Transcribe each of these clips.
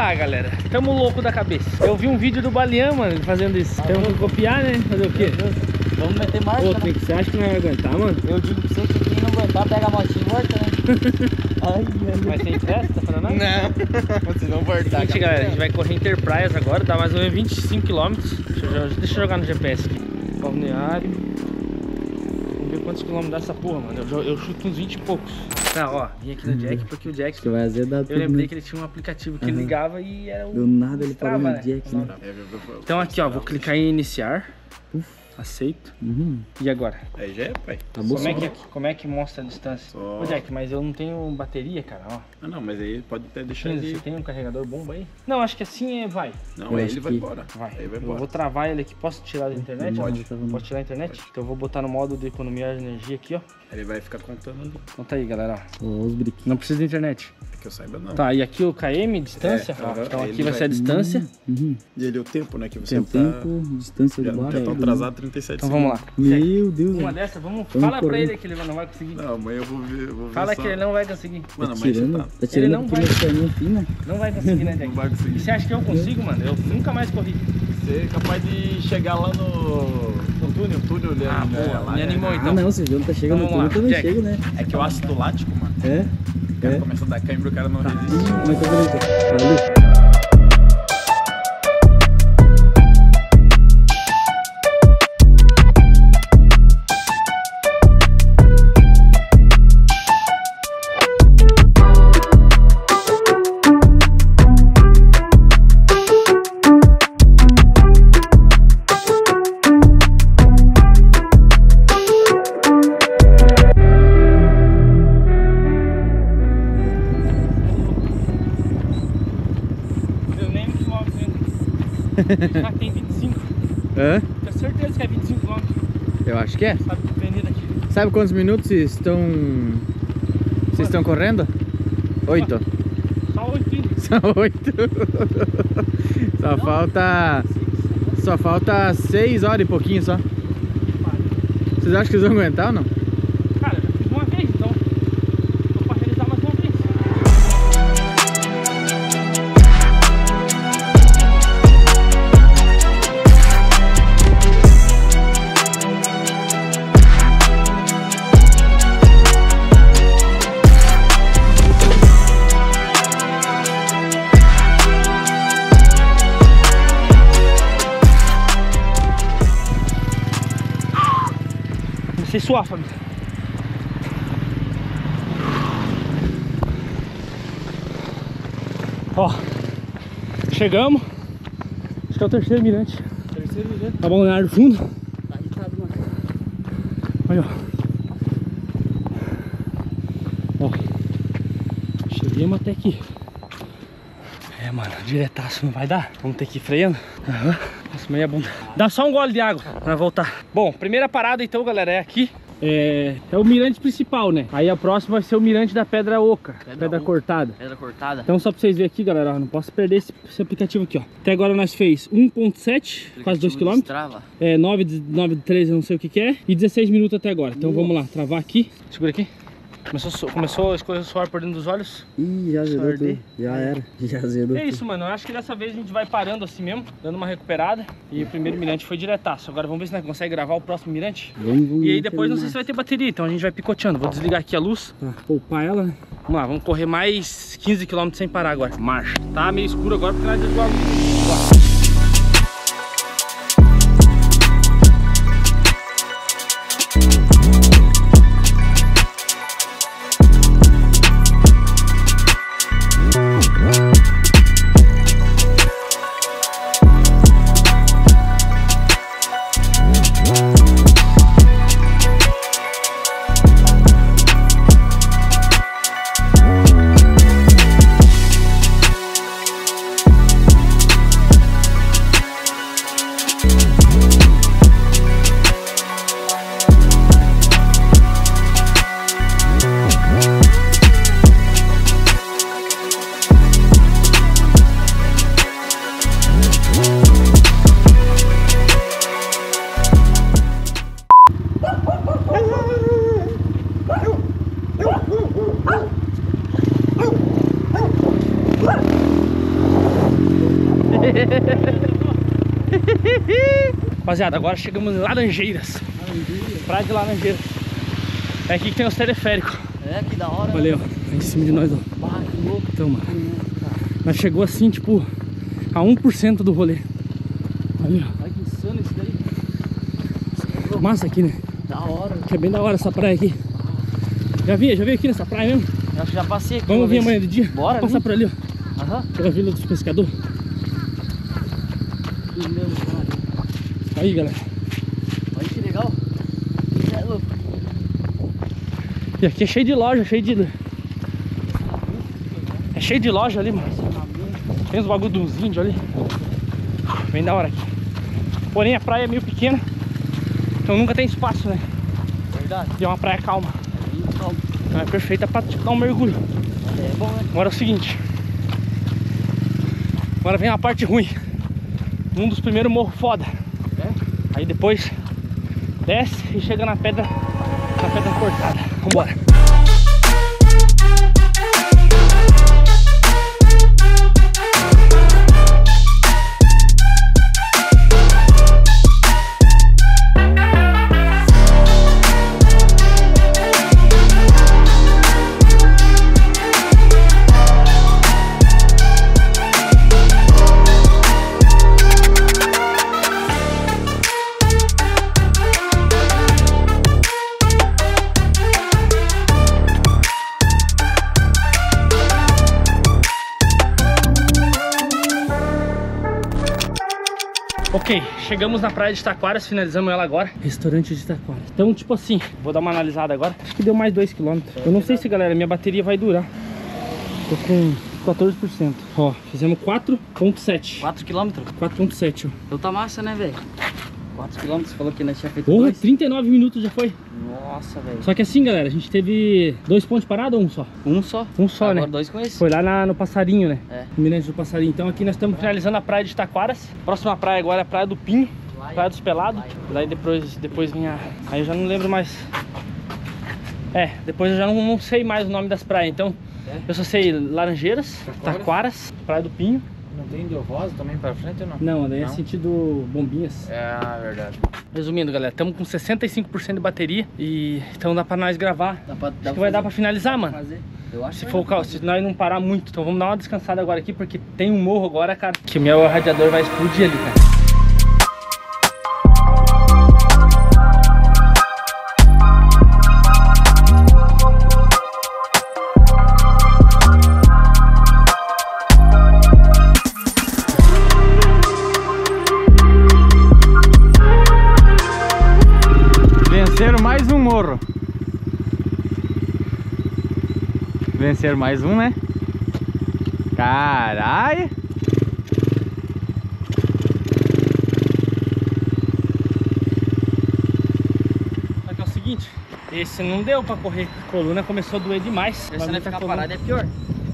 tá, galera. Tamo louco da cabeça. Eu vi um vídeo do Balian, mano, ele fazendo isso. Temos que copiar, né? Fazer o quê? Vamos meter marcha, Pô, né? tem que, você acha que não vai aguentar, mano? Eu digo pra você que quem não aguentar, pega a motinha e volta, né? ai, ai, Vai ser festa, tá falando? Não, vocês vão voltar. Gente, galera, a gente vai correr Enterprise agora, dá mais ou menos 25 km. Deixa, eu- deixa eu jogar no GPS aqui. Balneário. Quantos quilômetros dá essa porra, mano. Eu, eu chuto uns 20 e poucos. Tá, ó, vim aqui no Jack porque o Jack. Acho que vai azedar tudo, Eu lembrei né? que ele tinha um aplicativo que ele Aham. ligava e era o. Do nada ele parou no né? Jack, né? Então aqui, ó, vou clicar em iniciar. Aceito. Uhum. E agora? Aí já é, pai. Acabou Como é, que, como é que mostra a distância? Só. Ô Jack, mas eu não tenho bateria, cara, ó. Ah, não, mas aí pode até deixar 15, ele. você tem um carregador bomba aí? Não, acho que assim é, vai. Não, Eu aí ele vai que- embora. Vai. Aí vai eu embora. vou travar ele aqui. Posso tirar da internet? Pode. Posso tirar a internet? Então eu vou botar no modo de economia de energia aqui, ó. Ele vai ficar contando ali. Conta aí, galera. os briquinhos. Não precisa de internet. Que eu saiba, não. Tá, e aqui o KM, distância. É, ó. Então aqui vai vai- ser a distância. Uhum. E ele o tempo, né? Que você Tem tá. tempo, distância Já, de já tá atrasado 37 Então vamos lá. Meu Deus, Uma dessa, vamos. Vamos Fala pra correr. ele que ele não vai conseguir. Não, amanhã eu vou ver. Vou ver Fala só. que ele não vai conseguir. Mano, Tá tirando, tá. tá tirando não porque vai. perninha fina. Não vai conseguir, né, Jack? Não vai conseguir. E você acha que eu consigo, mano? Eu nunca mais corri. Você é capaz de chegar lá no. No túnel, túnel ali. Ah, né, boa, lá, me é- animou Ah, então. não, você viu, não tá chegando Então vamos tudo, eu lá, também Jack. chego, né? É que o ácido lático, mano. É? O cara É. começa a dar cãibra e o cara não resiste. Ih, mas tá vendo aqui? Já tem 25. Hã? Tenho certeza que é 25 quilômetros. Eu acho que é. Sabe. Sabe quantos minutos vocês estão. Vocês estão correndo? Oito. Só 8 ainda. São oito. Só falta. Só falta seis horas e pouquinho só. Vocês acham que vocês vão aguentar ou não? A suar, família. Ó, chegamos. Acho que é o terceiro mirante. Terceiro minuto. Tá bom, do fundo. Tá irritado, mano. Olha, ó. Ó. Chegamos até aqui. É, mano, diretaço não vai dar. Vamos ter que ir freando. Aham. Nossa, meia bunda. Dá só um gole de água pra voltar. Bom, primeira parada então, galera, é aqui. É, é o mirante principal, né? Aí a próxima vai ser o mirante da Pedra Oca, pedra, Oca. cortada. Pedra cortada. Então só pra vocês verem aqui, galera, ó, não posso perder esse, esse aplicativo aqui, ó. Até agora nós fez 1.7, quase 2 km. Trava. É 9 de, 9 de 13, eu não sei o que que é. E 16 minutos até agora. Então vamos lá, travar aqui. Segura aqui. Começou, a começou a escorrer o suor por dentro dos olhos. Ih, já Sordi. tudo. Já era. Já azedou É tudo. isso, mano. Eu acho que dessa vez a gente vai parando assim mesmo, dando uma recuperada. E o primeiro mirante foi diretaço. Agora vamos ver se nós consegue gravar o próximo mirante. Vamos, vamos. E aí depois não sei se vai ter bateria, então a gente vai picoteando. Vou desligar aqui a luz pra poupar ela, né? Vamos lá, vamos correr mais 15 km sem parar agora. Marcha. Tá meio escuro agora porque nós desligou a luz. Rapaziada, agora chegamos em Laranjeiras. Praia de Laranjeiras. É aqui que tem os teleféricos. É, que da hora. Olha aí, ó. Em cima de nós, ó. Ah, que louco. Então, mano. Nós chegou assim, tipo, a 1% do rolê. Olha, Olha que insano isso daí. ó. Massa aqui, né? Da hora. Que é bem da hora essa praia aqui. Já vi, já vi aqui nessa praia mesmo? Eu acho que já passei aqui. Vamos vir vez. amanhã de dia? Bora, Passar vem. por ali, ó. Aham. Pela Vila dos Pescadores. Que mesmo, cara. Aí, galera. Olha que legal. Isso é louco. E aqui é cheio de loja, cheio de... É cheio de loja ali, mano. Tem uns bagulho dos índios ali. Bem da hora aqui. Porém, a praia é meio pequena. Então nunca tem espaço, né? Verdade. E é uma praia calma. Aí, calma. Então é perfeita pra dar um mergulho. É bom, né? Agora é o seguinte. Agora vem a parte ruim. Um dos primeiros morros foda. Aí depois desce e chega na pedra, na pedra cortada. Vambora. Chegamos na praia de Taquaras, finalizamos ela agora. Restaurante de Taquaras. Então, tipo assim, vou dar uma analisada agora. Acho que deu mais 2km. Eu não sei se, galera, minha bateria vai durar. Tô com 14%. Ó, fizemos 4.7. 4 km. 4.7, ó. Então tá massa, né, velho? 4 km, você falou que nós tinha feito Porra, dois. 39 minutos já foi. Nossa, velho. Só que assim, galera, a gente teve dois pontos parados ou um só? Um só. Um só, Agora né? dois com esse. Foi lá na- no Passarinho, né? É. Mirante do Passarinho. Então aqui nós estamos finalizando a praia de Taquaras. Próxima praia agora é a Praia do Pinho. Praia dos Pelados. Daí depois, depois vinha. Aí eu já não lembro mais. É, depois eu já não, não sei mais o nome das praias. Então É. eu só sei Laranjeiras, Taquaras, Praia do Pinho. Não tem Deu Rosa também pra frente ou não? Não, daí é sentido Bombinhas. É, verdade. Resumindo, galera, estamos com 65% de bateria e então dá pra nós gravar. Dá pra, dá Acho que vai dar pra finalizar, mano. fazer. Eu acho Se for o caso, se nós não parar muito, então vamos dar uma descansada agora aqui, porque tem um morro agora, cara, que o meu radiador vai explodir ali, cara. Morro. Venceram mais um, né? Caralho! Só que é o seguinte, esse não deu pra correr, a coluna começou a doer demais. Se não muita ficar coluna. parado é pior.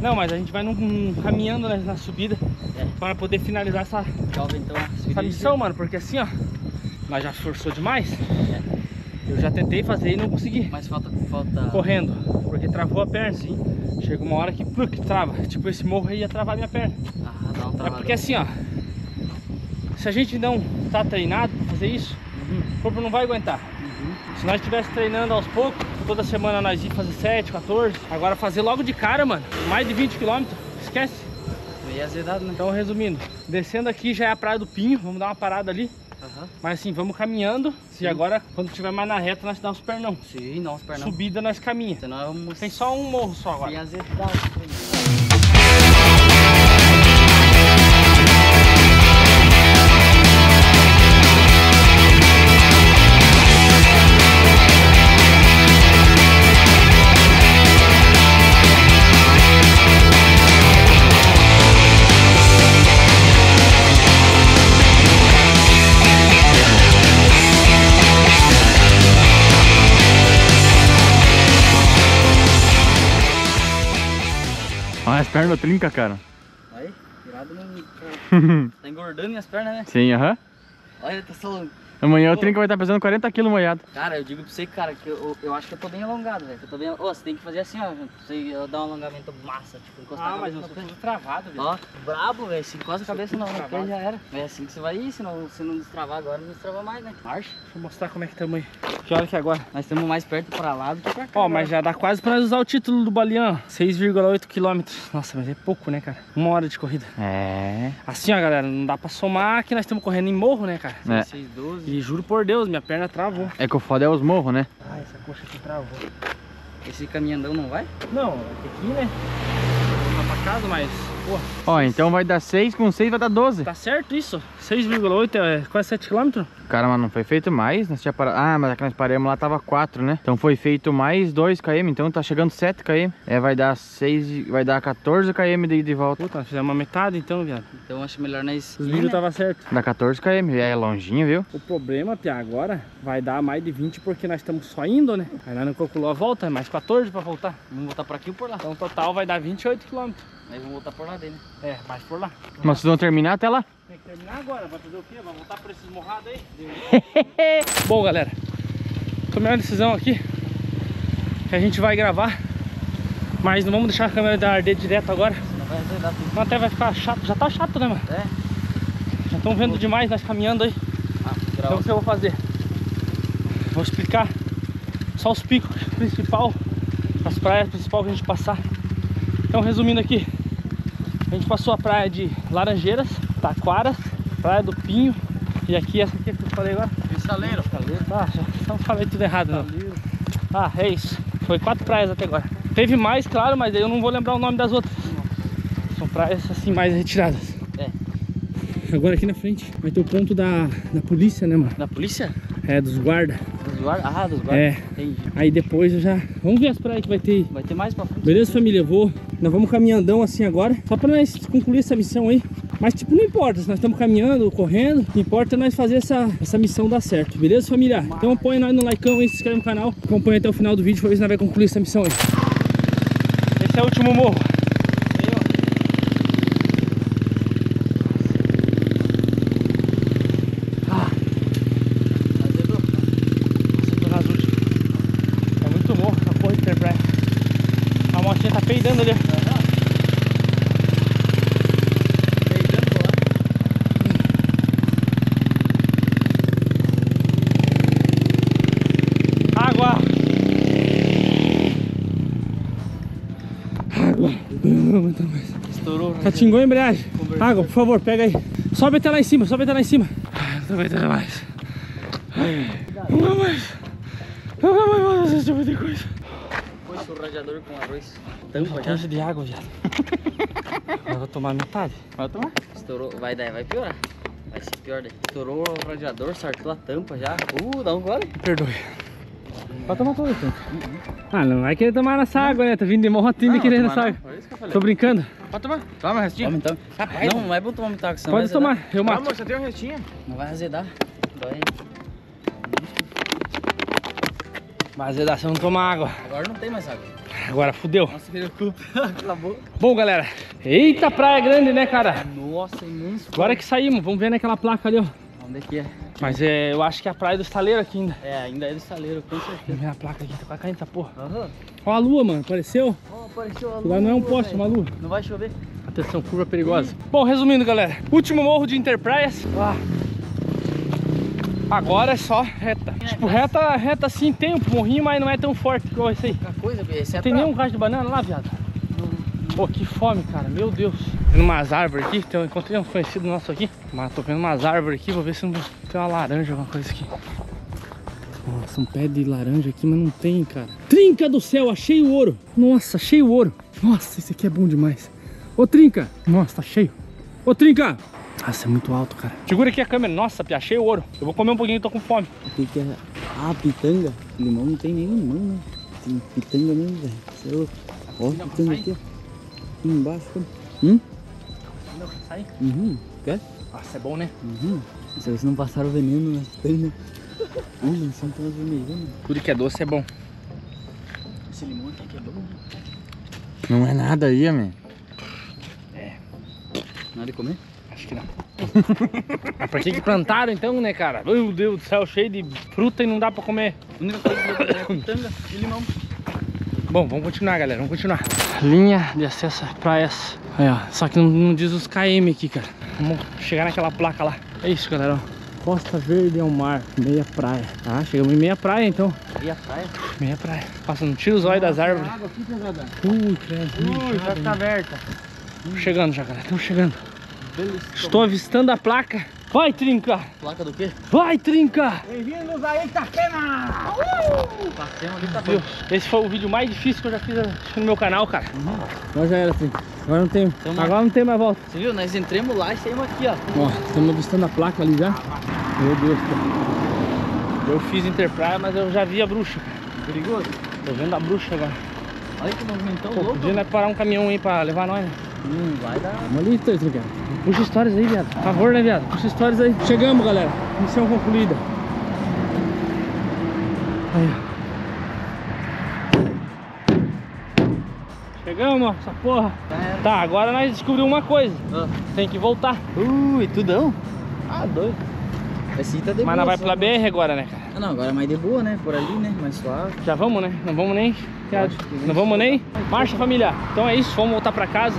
Não, mas a gente vai num, num- caminhando na, na subida É. para poder finalizar essa, Calma então. essa missão, mano, porque assim, ó, nós já forçou demais. Eu já tentei fazer e não consegui. Mas falta. falta... Correndo, porque travou a perna. Sim. Chega uma hora que pluc, trava. Tipo, esse morro aí ia travar minha perna. Ah, dá um É porque assim, ó. Se a gente não tá treinado pra fazer isso, o corpo não vai aguentar. Se nós estivéssemos treinando aos poucos, toda semana nós ia fazer 7, 14. Agora fazer logo de cara, mano, mais de 20 km, esquece. Meio azedado, né? Então, resumindo, descendo aqui já é a Praia do Pinho, vamos dar uma parada ali. Mas assim, vamos caminhando. E agora, quando tiver mais na reta, nós dá uns pernão. Sim, não, os pernão. Subida nós caminha. Senão vamos. Tem só um morro só agora. Azedado. Olha as pernas trinca, cara. Aí, tirado no. tá engordando minhas pernas, né? Sim, aham. Olha, tá só Amanhã o trinca vai estar pesando 40 kg moiado. Cara, eu digo pra você, cara, que eu, eu acho que eu tô bem alongado, velho. Eu tô bem. Ô, você tem que fazer assim, ó. Você dar um alongamento massa, tipo, encostar Ah, a mas cabeça eu no sou peito. tudo travado, velho. Ó, brabo, velho. Se encosta a cabeça no Travado. pé já era. É assim que você vai ir, se não, se não destravar agora, não destrava mais, né? Marcha. Deixa eu mostrar como é que estamos aí. Que hora que é agora? Nós estamos mais perto pra lá do que pra cá. Ó, agora. mas já dá quase pra nós usar o título do Balian. 6,8 km. Nossa, mas é pouco, né, cara? Uma hora de corrida. É. Assim, ó, galera, não dá pra somar que nós estamos correndo em morro, né, cara? É. 6, 12. E juro por Deus, minha perna travou. É que o foda é os morros, né? Ai, essa coxa aqui travou. Esse caminhandão não vai? Não, vai ter que ir, né? Vou pra casa, mas, pô, Ó, então vai dar 6, com 6 vai dar 12. tá certo isso? 6,8 é quase 7 km? Cara, mas não foi feito mais, nós tinha parado... Ah, mas aqui nós paramos lá tava 4, né? Então foi feito mais 2 km, então tá chegando 7 km. É, vai dar 6, vai dar 14 km de ida e de volta. Puta, fizemos uma metade então, viado. Então acho melhor nós. Os vídeos né? tava certo. Dá 14 km, é longinho, viu? O problema, Pia, agora vai dar mais de 20 porque nós estamos só indo, né? Aí nós não calculou a volta, é mais 14 pra voltar. Vamos voltar por aqui ou por lá? Então total vai dar 28 km. Nós vamos voltar por lá dele. É, mais por lá. Mas vocês vão terminar até lá? Tem que terminar agora, vai fazer o quê? Vai voltar por esses morrados aí? Bom, galera, tomei uma decisão aqui que a gente vai gravar, mas não vamos deixar a câmera da arder direto agora, Não senão até vai ficar chato. Já tá chato, né, mano? É? Já estão vendo demais nós caminhando aí. Ah, Então o que eu vou fazer? Vou explicar só os picos principal, as praias principal que a gente passar. Então resumindo aqui, a gente passou a praia de Laranjeiras, Taquaras, Praia do Pinho e aqui essa aqui que eu falei agora. Cristaleiro. Ah, já não falei tudo errado não. Ah, é isso. Foi quatro praias até agora. Teve mais, claro, mas eu não vou lembrar o nome das outras. São praias assim mais retiradas. É. Agora aqui na frente vai ter o ponto da, da polícia, né, mano? Da polícia? É, dos guardas. Dos guardas? Ah, dos guardas. É. Entendi. Aí depois eu já. Vamos ver as praias que vai ter aí. Vai ter mais pra frente? Beleza, família? Eu vou. Nós vamos caminhandão assim agora. Só pra nós concluir essa missão aí. Mas tipo, não importa se nós estamos caminhando, correndo. O que importa é nós fazer essa, essa missão dar certo. Beleza, família? Então põe nós no likeão aí, se inscreve no canal. Acompanha até o final do vídeo pra ver se nós vamos concluir essa missão aí. Esse é o último morro. Azedou. Nossa, tô nas últimas. É muito morro essa porra de Interpress. A motinha tá peidando ali. ó. Peidando lá. Água! Água! Não aguento mais. Estourou. né? Catingou a embreagem. Água, por favor, pega aí. Sobe até lá em cima, sobe até lá em cima. Ai, Não tô aguentando mais. Não dá mais. Não mais fazer esse tipo de coisa. Pôs o radiador com arroz. Tampa já. De água, viado. Eu vou tomar metade. Vai tomar? Estourou. Vai dar, vai piorar. Vai ser pior daí. Estourou o radiador, sartou a tampa já. Uh, dá um gole. Perdoe. Pode tomar tudo, então. Ah, não vai querer tomar nessa água, né? Tá vindo de moto ainda querendo essa água. Foi isso que eu falei. Tô brincando. Pode tomar. Toma o restinho. Toma então. Rapaz, não, não é bom tomar muita água, senão Pode vai azedar. tomar, eu mato. Calma, só tem o restinho. Não vai azedar. Dói. Mas é se eu não tomar água. Agora não tem mais água. Agora fudeu. Nossa, que culpa. Acabou. Bom, galera. Eita, praia grande, né, cara? Nossa, imenso. Agora que saímos, vamos ver naquela placa ali, ó. Onde é que é? Mas é, eu acho que é a praia do estaleiro aqui ainda. É, ainda é do estaleiro, com certeza. Vamos ver a placa aqui, tá quase caindo essa porra. Aham. Ó a lua, mano, apareceu. Ó, apareceu a lua. Lá não é um poste, é uma lua. Não vai chover? Atenção, curva perigosa. Bom, resumindo, galera. Último morro de Interpraias. Ah. Agora é só reta. Tipo, reta, reta assim, tem um morrinho, mas não é tão forte igual esse aí. Coisa, esse é Tem pra- nenhum cacho de banana lá, viado? Pô, que fome, cara. Meu Deus. Vendo umas árvores aqui. Eu encontrei um conhecido nosso aqui. Mas tô vendo umas árvores aqui. Vou ver se não tem uma laranja, alguma coisa aqui. Nossa, um pé de laranja aqui, mas não tem, cara. Trinca do céu, achei o ouro. Nossa, achei o ouro. Nossa, esse aqui é bom demais. Ô, Trinca. Nossa, tá cheio. Ô, Trinca. Nossa, é muito alto, cara. Segura aqui a câmera. Nossa, Pia, achei o ouro. Eu vou comer um pouquinho, tô com fome. O que é? Ah, pitanga. Limão não tem nenhum limão, né? Tem pitanga mesmo, velho. Você é louco. Ó, pitanga aqui, ó. Aqui embaixo, ó. Hum? Sai. Uhum. Quer? Nossa, é bom, né? Uhum. Se vocês não passaram veneno na pitanga. Olha, eles são todas vermelhas. Tudo que é doce é bom. Esse limão aqui que é bom. Não é nada aí, man. Nada de comer? Acho que não. Ah, pra que que plantaram então, né, cara? Meu Deus do céu, cheio de fruta e não dá pra comer. A única coisa que eu é pitanga e limão. Bom, vamos continuar, galera, vamos continuar. Linha de acesso a praias. Aí, ó, só que não, não diz os KM aqui, cara. Vamos chegar naquela placa lá. É isso, galera, ó. Costa Verde ao mar, meia praia. Ah, chegamos em meia praia, então. E a praia? Meia praia. Passa, não tira os olhos das árvores. água aqui, pesada. Ui, credo. Ui, já tá aberta. Chegando já, galera, estamos chegando. Estou avistando a placa. Vai, trinca! Placa do quê? Vai, trinca! Bem-vindos a Itapema! Uh! Passemos ali, tá bom. Deus, esse foi o vídeo mais difícil que eu já fiz no meu canal, cara. Agora já era, trinca. Agora não tem, Tamo- agora não tem mais volta. Você viu? Nós entramos lá e saímos aqui, ó. Ó, estamos avistando a placa ali já. Meu Deus, cara. Eu fiz Interpraia, mas eu já vi a bruxa. Perigoso. Tô vendo a bruxa agora. Olha que movimentão Pô, louco. podia né, parar um caminhão aí pra levar nós, né? Hum, vai dar. Vamos ali, Trinca. Puxa histórias aí, viado. Por favor, né, viado? Puxa histórias aí. Chegamos, galera. Missão concluída. Aí, ó. Chegamos, ó, essa porra. Tá, agora nós descobrimos uma coisa. Ah. Tem que voltar. Ui, tudão. Ah, doido. Esse tá de Mas boa, nós vai pela BR agora, né, cara? Ah, não, agora é mais de boa, né? Por ali, né? Mais suave. Já vamos, né? Não vamos nem. Não vamos nem. Marcha, família. Então é isso, vamos voltar pra casa.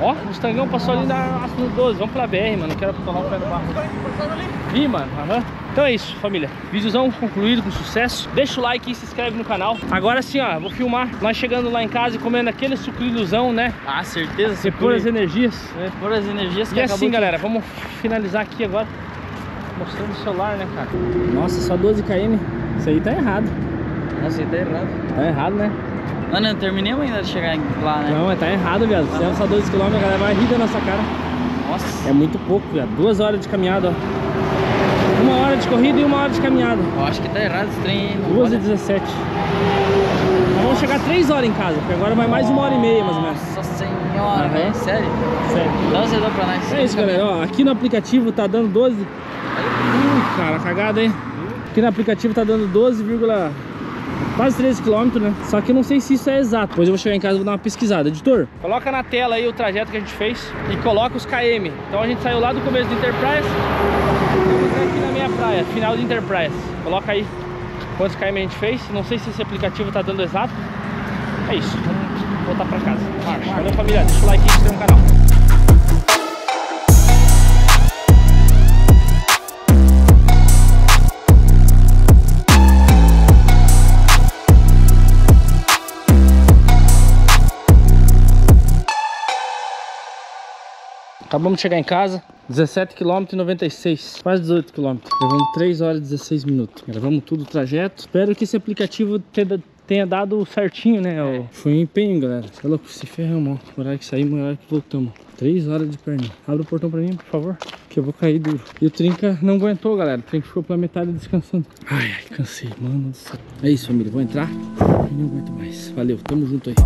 Ó, o Stangão passou ali na Asno 12. Vamos pela BR, mano. Não quero tomar o pé no barro. Ih, mano. aham. Então é isso, família. Vídeozão concluído com sucesso. Deixa o like e se inscreve no canal. Agora sim, ó, vou filmar nós chegando lá em casa e comendo aquele sucrilhozão, né? Ah, certeza. Você Repor as energias. Repor as energias que E assim, que- galera, vamos finalizar aqui agora. Mostrando o celular, né, cara? Nossa, só 12 km. Isso aí tá errado. Nossa, aí tá errado. Tá errado, né? Ah, não, terminemos ainda de chegar lá, né? Não, tá errado, viado. Se é só 12 km, a galera vai rir da nossa cara. Nossa. É muito pouco, viado. Duas horas de caminhada, ó. Uma hora de corrida e uma hora de caminhada. Eu acho que tá errado esse trem não 2 e pode- 17. Nós vamos chegar 3 horas em casa, porque agora vai mais uma hora e meia, mais ou menos. Nossa senhora, velho. Sério? Sério. Dá um zero pra nós. É isso, galera. Ó, aqui no aplicativo tá dando 12. Ih, cara, cagada, hein? Aqui no aplicativo tá dando 12, quase 13 km, né? Só que eu não sei se isso é exato. Depois eu vou chegar em casa e vou dar uma pesquisada. Editor, coloca na tela aí o trajeto que a gente fez e coloca os KM. Então a gente saiu lá do começo do Enterprise. Aqui na minha praia, final do Enterprise. Coloca aí quantos KM a gente fez. Não sei se esse aplicativo tá dando exato. É isso. Vamos voltar pra casa. Marcha. Valeu, família. Deixa o like e se inscreve no canal. Acabamos de chegar em casa, 17 km e 96, quase 18 km. Levamos 3 horas e 16 minutos. Gravamos tudo o trajeto. Espero que esse aplicativo tenha, tenha dado certinho, né? ó. Foi um empenho, galera. Você é louco, se ferramos. ó. Horário que saímos, horário que voltamos. 3 horas de perninha. Abre o portão pra mim, por favor, que eu vou cair duro. E o Trinca não aguentou, galera. O Trinca ficou pela metade descansando. Ai, ai, cansei, mano do céu. É isso, família. Vou entrar não aguento mais. Valeu, tamo junto aí.